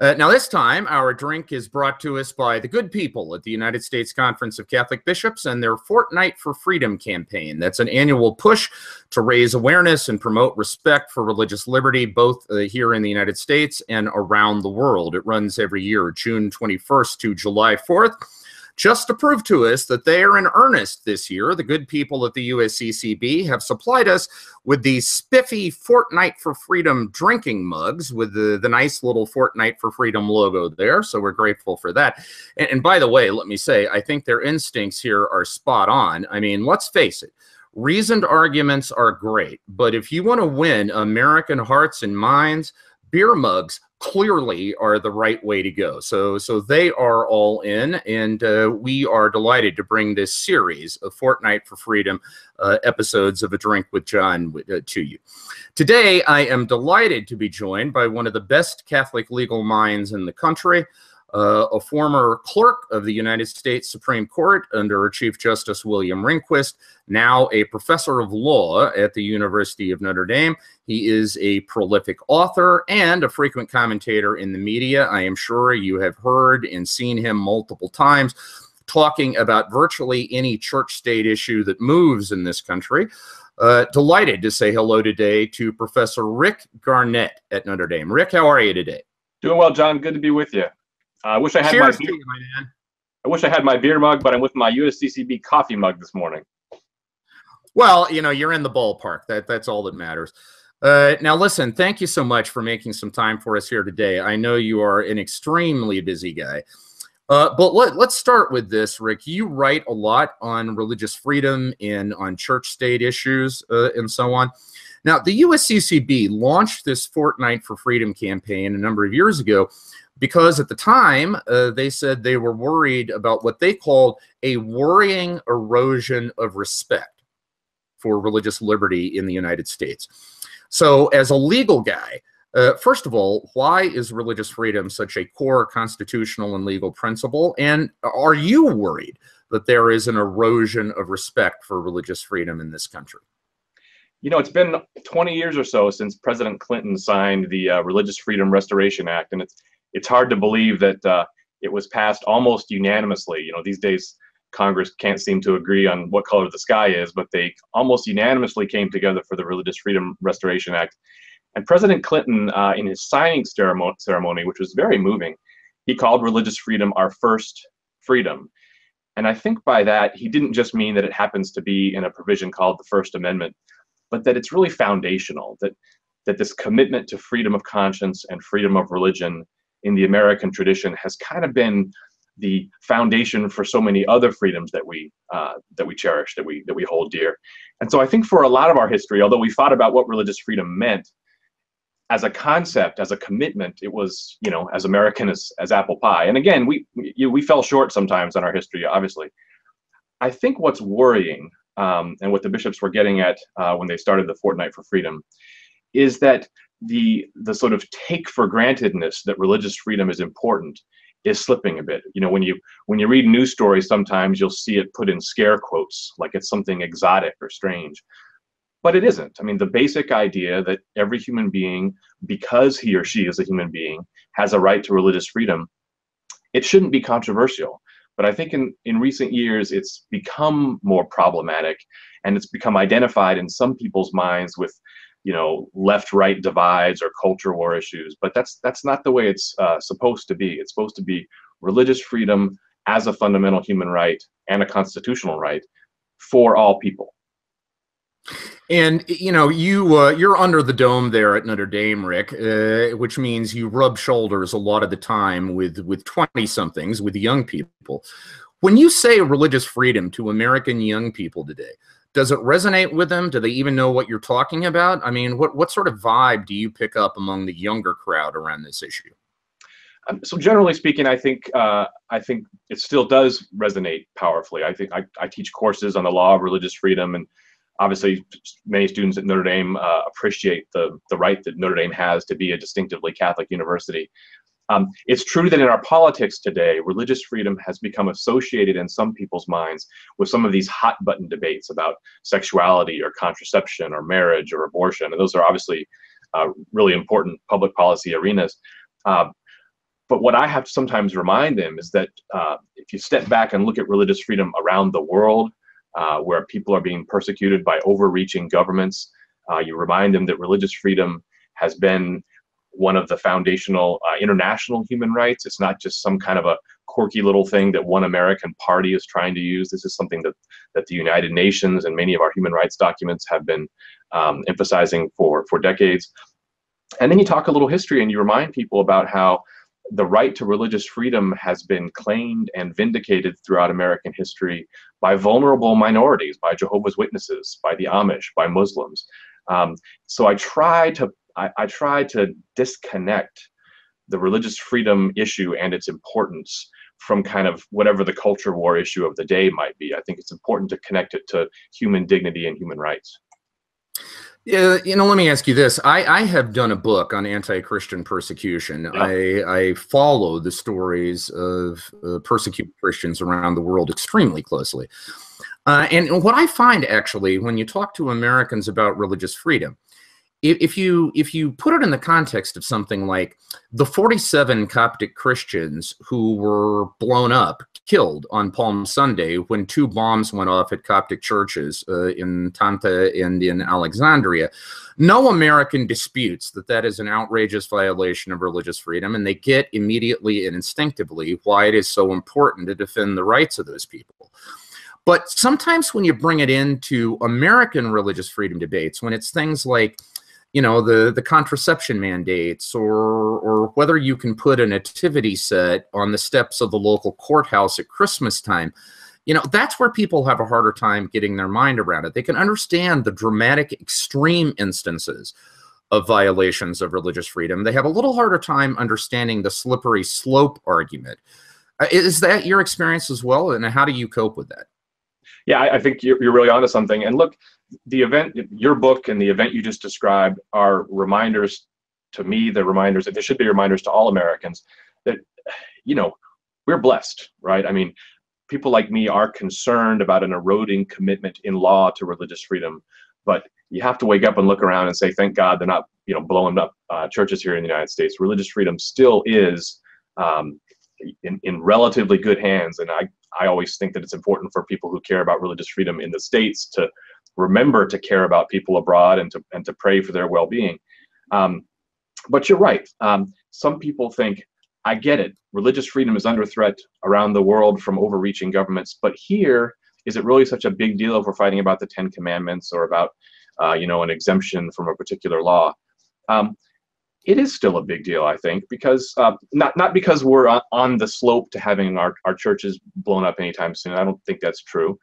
Uh, now, this time, our drink is brought to us by the good people at the United States Conference of Catholic Bishops and their Fortnight for Freedom campaign. That's an annual push to raise awareness and promote respect for religious liberty, both uh, here in the United States and around the world. It runs every year, June 21st to July 4th just to prove to us that they are in earnest this year. The good people at the USCCB have supplied us with these spiffy Fortnight for Freedom drinking mugs with the, the nice little Fortnight for Freedom logo there. So we're grateful for that. And, and by the way, let me say, I think their instincts here are spot on. I mean, let's face it. Reasoned arguments are great, but if you want to win American hearts and minds, beer mugs clearly are the right way to go. So, so they are all in, and uh, we are delighted to bring this series of Fortnight for Freedom uh, episodes of A Drink with John uh, to you. Today, I am delighted to be joined by one of the best Catholic legal minds in the country uh, a former clerk of the United States Supreme Court under Chief Justice William Rehnquist, now a professor of law at the University of Notre Dame. He is a prolific author and a frequent commentator in the media. I am sure you have heard and seen him multiple times talking about virtually any church state issue that moves in this country. Uh, delighted to say hello today to Professor Rick Garnett at Notre Dame. Rick, how are you today? Doing well, John. Good to be with you. Uh, I wish I had Cheers my, beer, you, my man. I wish I had my beer mug, but I'm with my USCCB coffee mug this morning. Well, you know, you're in the ballpark. That that's all that matters. Uh, now, listen. Thank you so much for making some time for us here today. I know you are an extremely busy guy. Uh, but let, let's start with this, Rick. You write a lot on religious freedom and on church state issues uh, and so on. Now, the USCCB launched this Fortnight for Freedom campaign a number of years ago because at the time uh, they said they were worried about what they called a worrying erosion of respect for religious liberty in the United States. So, as a legal guy, uh, first of all, why is religious freedom such a core constitutional and legal principle? And are you worried that there is an erosion of respect for religious freedom in this country? You know, it's been 20 years or so since President Clinton signed the uh, Religious Freedom Restoration Act, and it's it's hard to believe that uh, it was passed almost unanimously. You know, these days Congress can't seem to agree on what color the sky is, but they almost unanimously came together for the Religious Freedom Restoration Act. And President Clinton, uh, in his signing ceremony, which was very moving, he called religious freedom our first freedom. And I think by that, he didn't just mean that it happens to be in a provision called the First Amendment, but that it's really foundational, that, that this commitment to freedom of conscience and freedom of religion in the American tradition has kind of been the foundation for so many other freedoms that we uh, that we cherish, that we that we hold dear. And so I think for a lot of our history, although we thought about what religious freedom meant as a concept, as a commitment, it was you know as American as as apple pie. And again, we we, we fell short sometimes on our history, obviously. I think what's worrying um, and what the bishops were getting at uh, when they started the Fortnight for Freedom is that the the sort of take for grantedness that religious freedom is important is slipping a bit. You know, when you when you read news stories, sometimes you'll see it put in scare quotes, like it's something exotic or strange. But it isn't. I mean, the basic idea that every human being, because he or she is a human being, has a right to religious freedom, it shouldn't be controversial. But I think in, in recent years, it's become more problematic and it's become identified in some people's minds with you know left right divides or culture war issues but that's that's not the way it's uh, supposed to be it's supposed to be religious freedom as a fundamental human right and a constitutional right for all people and you know you uh, you're under the dome there at Notre Dame, Rick, uh, which means you rub shoulders a lot of the time with with twenty somethings, with young people. When you say religious freedom to American young people today, does it resonate with them? Do they even know what you're talking about? I mean, what what sort of vibe do you pick up among the younger crowd around this issue? Um, so generally speaking, I think uh, I think it still does resonate powerfully. I think I, I, teach courses on the law of religious freedom, and obviously many students at Notre Dame uh, appreciate the the right that Notre Dame has to be a distinctively Catholic university. Um, it's true that in our politics today, religious freedom has become associated in some people's minds with some of these hot button debates about sexuality or contraception or marriage or abortion. And those are obviously uh, really important public policy arenas. Uh, but what I have to sometimes remind them is that uh, if you step back and look at religious freedom around the world, uh, where people are being persecuted by overreaching governments, uh, you remind them that religious freedom has been one of the foundational uh, international human rights. It's not just some kind of a quirky little thing that one American party is trying to use. This is something that, that the United Nations and many of our human rights documents have been um, emphasizing for, for decades. And then you talk a little history and you remind people about how the right to religious freedom has been claimed and vindicated throughout American history by vulnerable minorities, by Jehovah's Witnesses, by the Amish, by Muslims. Um, so I try to I, I try to disconnect the religious freedom issue and its importance from kind of whatever the culture war issue of the day might be. I think it's important to connect it to human dignity and human rights. Yeah, you know, let me ask you this. I, I have done a book on anti-Christian persecution. Yeah. I, I follow the stories of uh, persecuted Christians around the world extremely closely. Uh, and what I find actually, when you talk to Americans about religious freedom, if you if you put it in the context of something like the 47 Coptic Christians who were blown up, killed on Palm Sunday when two bombs went off at Coptic churches uh, in Tanta and in Alexandria, no American disputes that that is an outrageous violation of religious freedom, and they get immediately and instinctively why it is so important to defend the rights of those people. But sometimes when you bring it into American religious freedom debates, when it's things like you know the the contraception mandates or or whether you can put a nativity set on the steps of the local courthouse at christmas time. You know that's where people have a harder time getting their mind around it. They can understand the dramatic extreme instances of violations of religious freedom. They have a little harder time understanding the slippery slope argument. Uh, is that your experience as well? And how do you cope with that? Yeah i, I think you're, you're really onto something. And look the event, your book and the event you just described are reminders to me, the reminders that there should be reminders to all Americans that, you know, we're blessed, right? I mean, people like me are concerned about an eroding commitment in law to religious freedom, but you have to wake up and look around and say, thank God they're not, you know, blowing up uh, churches here in the United States. Religious freedom still is um, in, in relatively good hands, and I, I always think that it's important for people who care about religious freedom in the states to remember to care about people abroad and to and to pray for their well-being. Um, but you're right. Um, some people think, I get it. Religious freedom is under threat around the world from overreaching governments, but here, is it really such a big deal if we're fighting about the Ten Commandments or about, uh, you know, an exemption from a particular law? Um, it is still a big deal, I think, because uh, not not because we're on, on the slope to having our, our churches blown up anytime soon. I don't think that's true.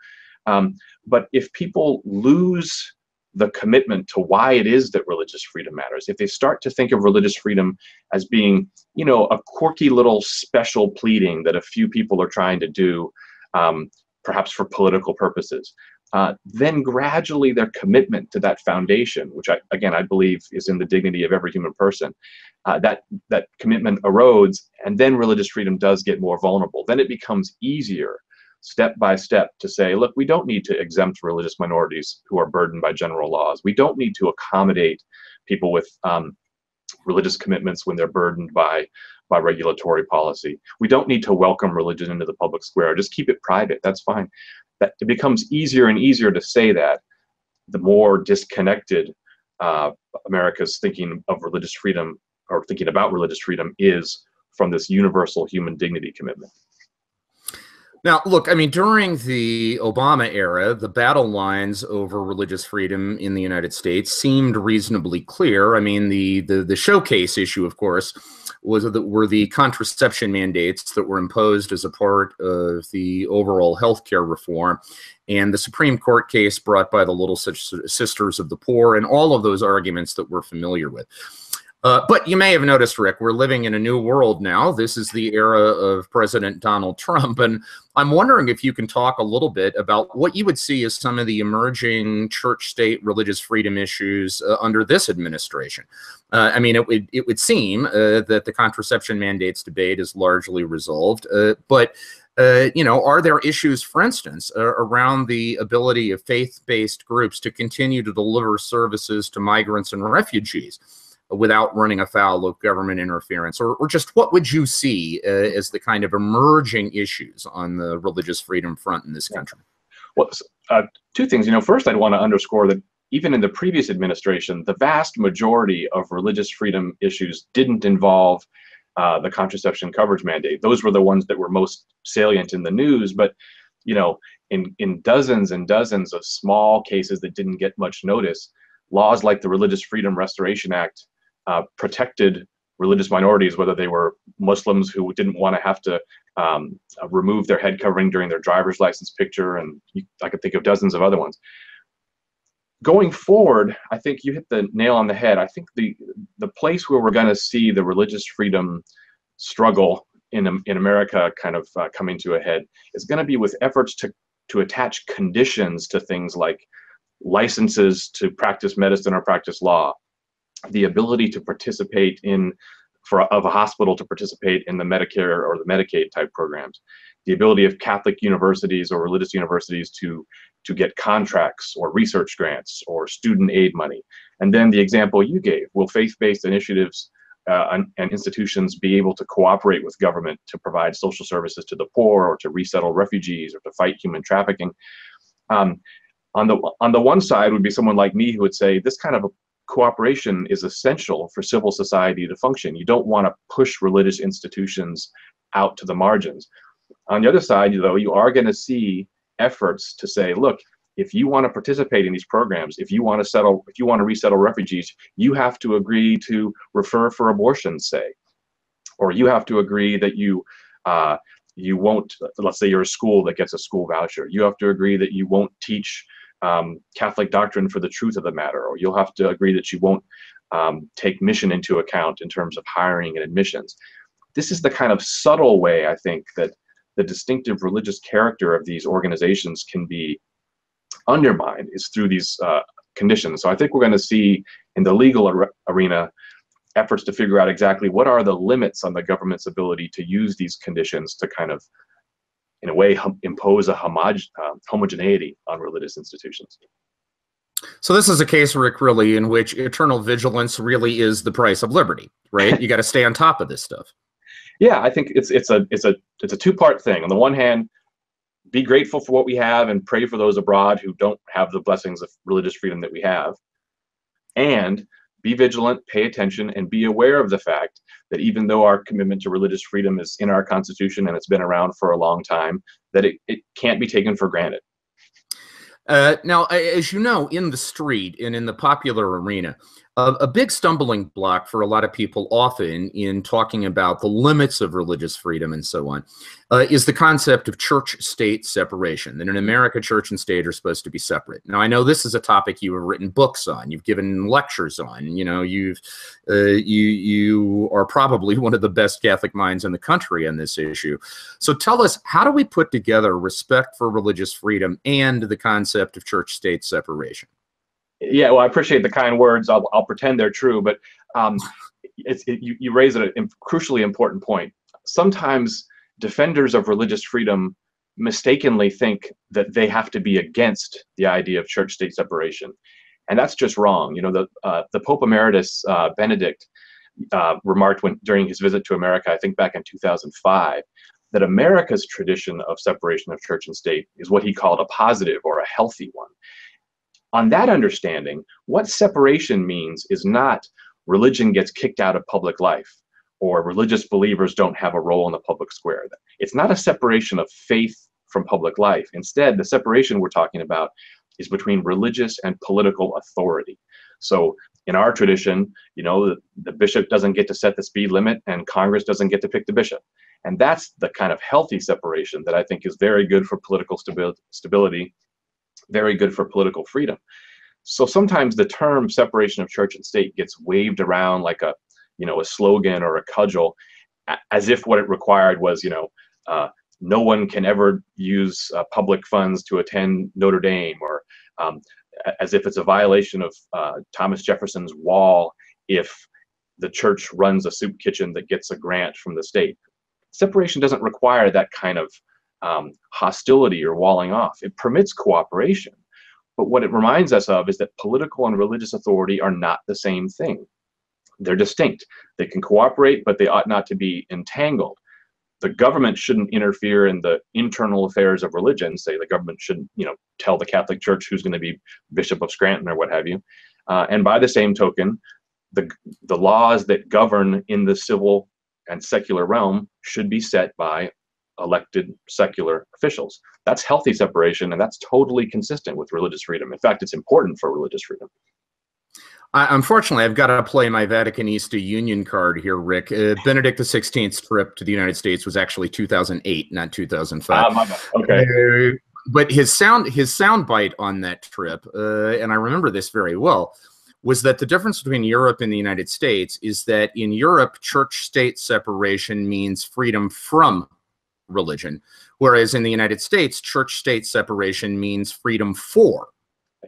Um, but if people lose the commitment to why it is that religious freedom matters, if they start to think of religious freedom as being, you know, a quirky little special pleading that a few people are trying to do, um, perhaps for political purposes, uh, then gradually their commitment to that foundation, which I, again I believe is in the dignity of every human person, uh, that that commitment erodes, and then religious freedom does get more vulnerable. Then it becomes easier step by step to say, look, we don't need to exempt religious minorities who are burdened by general laws. We don't need to accommodate people with um, religious commitments when they're burdened by by regulatory policy. We don't need to welcome religion into the public square. Just keep it private. That's fine. That it becomes easier and easier to say that the more disconnected uh, America's thinking of religious freedom or thinking about religious freedom is from this universal human dignity commitment. Now, look, I mean, during the Obama era, the battle lines over religious freedom in the United States seemed reasonably clear. I mean, the the, the showcase issue, of course, was that were the contraception mandates that were imposed as a part of the overall health care reform, and the Supreme Court case brought by the Little Sisters of the Poor, and all of those arguments that we're familiar with. Uh, but you may have noticed, Rick, we're living in a new world now. This is the era of President Donald Trump. And I'm wondering if you can talk a little bit about what you would see as some of the emerging church state religious freedom issues uh, under this administration. Uh, I mean, it would, it would seem uh, that the contraception mandates debate is largely resolved. Uh, but uh, you know, are there issues, for instance, uh, around the ability of faith based groups to continue to deliver services to migrants and refugees? Without running afoul of government interference? Or, or just what would you see uh, as the kind of emerging issues on the religious freedom front in this country? Well, uh, two things. You know, first, I'd want to underscore that even in the previous administration, the vast majority of religious freedom issues didn't involve uh, the contraception coverage mandate. Those were the ones that were most salient in the news. But you know, in in dozens and dozens of small cases that didn't get much notice, laws like the Religious Freedom Restoration Act uh, protected religious minorities, whether they were Muslims who didn't want to have to um, remove their head covering during their driver's license picture, and you, I could think of dozens of other ones going forward, I think you hit the nail on the head. I think the the place where we're going to see the religious freedom struggle in in America kind of uh, coming to a head is going to be with efforts to to attach conditions to things like licenses to practice medicine or practice law, the ability to participate in for of a hospital to participate in the Medicare or the Medicaid type programs, the ability of Catholic universities or religious universities to to get contracts or research grants or student aid money. And then the example you gave, will faith-based initiatives uh, and, and, institutions be able to cooperate with government to provide social services to the poor or to resettle refugees or to fight human trafficking? Um, on the on the one side would be someone like me who would say this kind of cooperation is essential for civil society to function. You don't want to push religious institutions out to the margins. On the other side, though, you are going to see efforts to say, look, if you want to participate in these programs, if you want to settle, if you want to resettle refugees, you have to agree to refer for abortions, say, or you have to agree that you uh, you won't. Let's say you're a school that gets a school voucher. You have to agree that you won't teach um, Catholic doctrine for the truth of the matter, or you'll have to agree that you won't um, take mission into account in terms of hiring and admissions. This is the kind of subtle way I think that the distinctive religious character of these organizations can be undermined is through these uh, conditions. So I think we're going to see in the legal ar arena efforts to figure out exactly what are the limits on the government's ability to use these conditions to kind of, in a way, hum impose a uh, homogeneity on religious institutions. So this is a case, Rick, really, in which eternal vigilance really is the price of liberty, right? you got to stay on top of this stuff yeah, I think it's it's a it's a it's a two part thing. On the one hand, be grateful for what we have and pray for those abroad who don't have the blessings of religious freedom that we have, and be vigilant, pay attention, and be aware of the fact that even though our commitment to religious freedom is in our Constitution and it's been around for a long time, that it, it can't be taken for granted. Uh, now, as you know, in the street and in the popular arena, a, a, big stumbling block for a lot of people often in talking about the limits of religious freedom and so on uh, is the concept of church-state separation. That in America, church and state are supposed to be separate. Now, I know this is a topic you have written books on, you've given lectures on. You know, you've uh, you you are probably one of the best Catholic minds in the country on this issue. So, tell us, how do we put together respect for religious freedom and the concept of church-state separation? Yeah, well, I appreciate the kind words. I'll, I'll pretend they're true, but um, it's, it, you, you raise a, a crucially important point. Sometimes defenders of religious freedom mistakenly think that they have to be against the idea of church-state separation, and that's just wrong. You know, the uh, the Pope Emeritus uh, Benedict uh, remarked when during his visit to America, I think back in 2005, that America's tradition of separation of church and state is what he called a positive or a healthy one. On that understanding, what separation means is not religion gets kicked out of public life or religious believers don't have a role in the public square. It's not a separation of faith from public life. Instead, the separation we're talking about is between religious and political authority. So in our tradition, you know, the, the, bishop doesn't get to set the speed limit and Congress doesn't get to pick the bishop. And that's the kind of healthy separation that I think is very good for political stabi stability very good for political freedom. So sometimes the term separation of church and state gets waved around like a, you know, a slogan or a cudgel, as if what it required was, you know, uh, no one can ever use uh, public funds to attend Notre Dame, or um, as if it's a violation of uh, Thomas Jefferson's wall if the church runs a soup kitchen that gets a grant from the state. Separation doesn't require that kind of um, hostility or walling off. It permits cooperation. But what it reminds us of is that political and religious authority are not the same thing. they're distinct. They can cooperate, but they ought not to be entangled. The government shouldn't interfere in the internal affairs of religion. Say the government shouldn't, you know, tell the Catholic Church who's going to be Bishop of Scranton or what have you. Uh, and by the same token, the the laws that govern in the civil and secular realm should be set by elected secular officials. That's healthy separation, and that's totally consistent with religious freedom. In fact, it's important for religious freedom. I, unfortunately, I've got to play my Vaticanista Union card here, Rick. Uh, Benedict XVI's trip to the United States was actually 2008, not 2005. Ah, okay. Uh, but his sound his sound bite on that trip, uh, and I remember this very well, was that the difference between Europe and the United States is that in Europe, church state separation means freedom from religion, whereas in the United States, church state separation means freedom for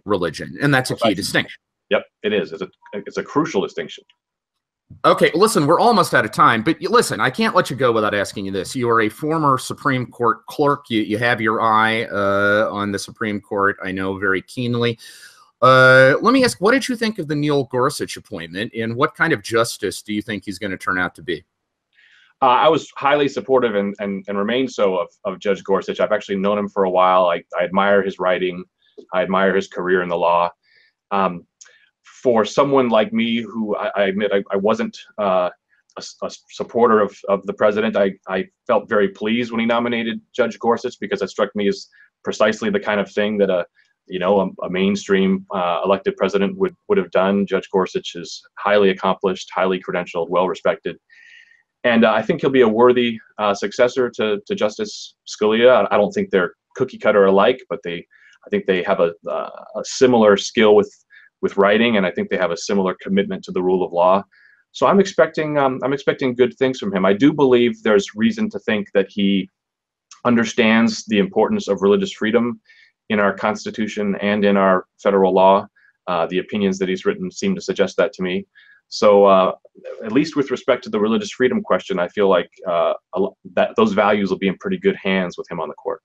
religion. And that's a key distinction. Yep, it is. It's a, it's a crucial distinction. Okay, listen, we're almost out of time, but listen, I can't let you go without asking you this. You are a former Supreme Court clerk. You, you have your eye uh, on the Supreme Court, I know very keenly. Uh, let me ask, what did you think of the Neil Gorsuch appointment, and what kind of justice do you think he's going to turn out to be? Uh, I was highly supportive and, and, and remain so of, of Judge Gorsuch. I've actually known him for a while. I, I admire his writing. I admire his career in the law. Um, for someone like me, who I, I admit I, I wasn't uh, a, a, supporter of, of the president, I, I felt very pleased when he nominated Judge Gorsuch because it struck me as precisely the kind of thing that a you know a, a mainstream uh, elected president would would have done. Judge Gorsuch is highly accomplished, highly credentialed, well respected, and uh, I think he'll be a worthy uh, successor to to Justice Scalia. I don't think they're cookie cutter alike, but they I think they have a, uh, a similar skill with with writing, and I think they have a similar commitment to the rule of law. So I'm expecting um, I'm expecting good things from him. I do believe there's reason to think that he understands the importance of religious freedom in our Constitution and in our federal law. Uh, the opinions that he's written seem to suggest that to me. So, uh, at least with respect to the religious freedom question, I feel like uh, that those values will be in pretty good hands with him on the court.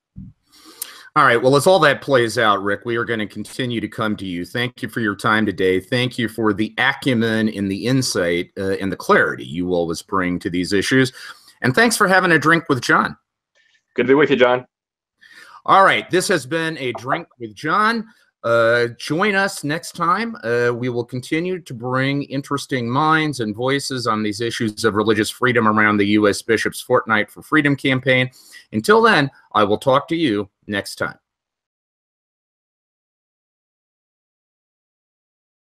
All right. Well, as all that plays out, Rick, we are going to continue to come to you. Thank you for your time today. Thank you for the acumen and the insight uh, and the clarity you always bring to these issues. And thanks for having a drink with John. Good to be with you, John. All right. This has been a drink with John. Uh, join us next time. Uh, we will continue to bring interesting minds and voices on these issues of religious freedom around the U.S. Bishops' Fortnight for Freedom campaign. Until then, I will talk to you next time.